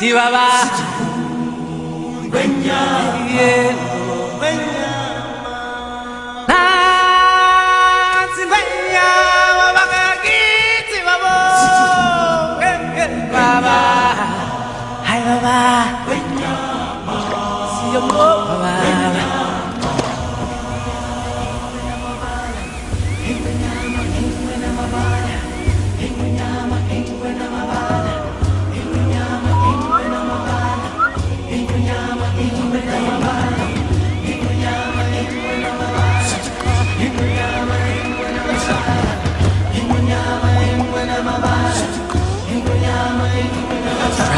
Eh, eh, Baba.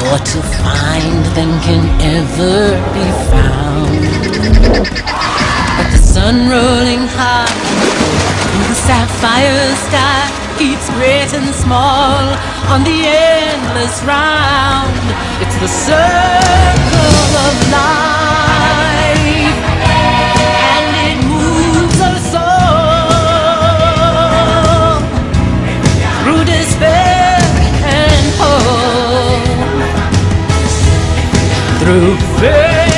More to find than can ever be found. But the sun rolling high the sapphire sky keeps great and small on the endless round. It's the circle through. faith